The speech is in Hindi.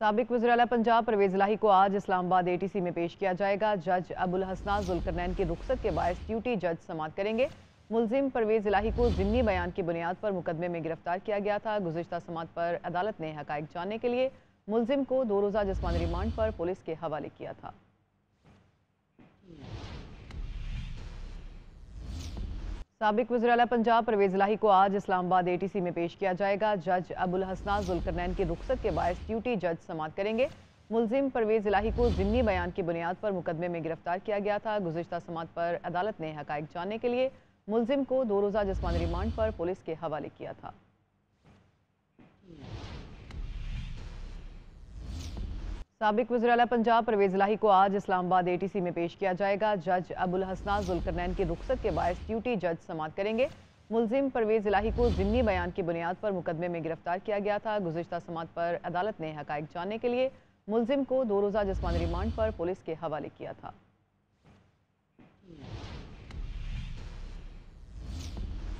सबक वजी पंजाब परवेज लाही को आज इस्लामाबाद ए टी सी में पेश किया जाएगा। जज अबुल हसना जुलकरनैन की रुख्सत के बायस ड्यूटी जज समात करेंगे। मुलजिम परवेज लाही को ज़िमनी बयान की बुनियाद पर मुकदमे में गिरफ़्तार किया गया था। गुजशत समात पर अदालत ने हक जानने के लिए मुलजिम को दो रोज़ा जिसमानी रिमांड पर पुलिस के हवाले किया था। सबक वजी पंजाब परवेज लाही को आज इस्लामाबाद ए टी सी में पेश किया जाएगा। जज अबुल हसना जुलकरनैन की रुख्सत के बायस ड्यूटी जज समात करेंगे। मुलजिम परवेज लाही को ज़िमनी बयान की बुनियाद पर मुकदमे में गिरफ़्तार किया गया था। गुजशत समात पर अदालत ने हक जानने के लिए मुलजिम को दो रोज़ा जिसमानी रिमांड पर पुलिस के हवाले किया था। सबक वजी पंजाब परवेज लाही को आज इस्लामाबाद ए टी सी में पेश किया जाएगा। जज अबुल हसना जुलकरनैन की रुख्सत के बायस ड्यूटी जज समात करेंगे। मुलजिम परवेज लाही को ज़िमनी बयान की बुनियाद पर मुकदमे में गिरफ़्तार किया गया था। गुजशत समात पर अदालत ने हक जानने के लिए मुलजिम को दो रोज़ा जिसमानी रिमांड पर पुलिस के हवाले किया था।